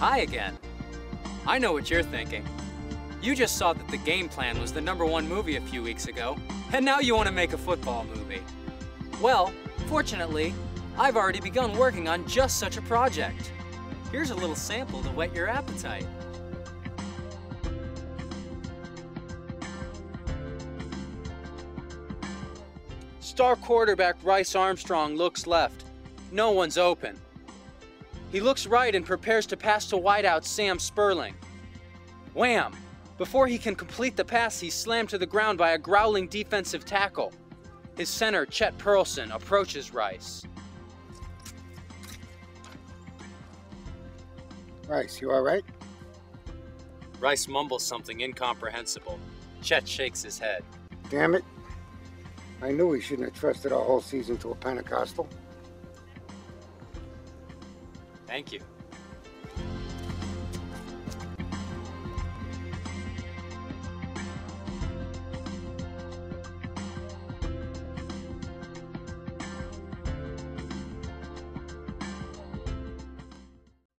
Hi again. I know what you're thinking. You just saw that the game plan was the number one movie a few weeks ago, and now you want to make a football movie. Well, fortunately, I've already begun working on just such a project. Here's a little sample to whet your appetite. Star quarterback Bryce Armstrong looks left. No one's open. He looks right and prepares to pass to wideout Sam Sperling. Wham! Before he can complete the pass, he's slammed to the ground by a growling defensive tackle. His center, Chet Perlson, approaches Bryce. Bryce, you all right? Bryce mumbles something incomprehensible. Chet shakes his head. Damn it. I knew we shouldn't have trusted our whole season to a Pentecostal. Thank you.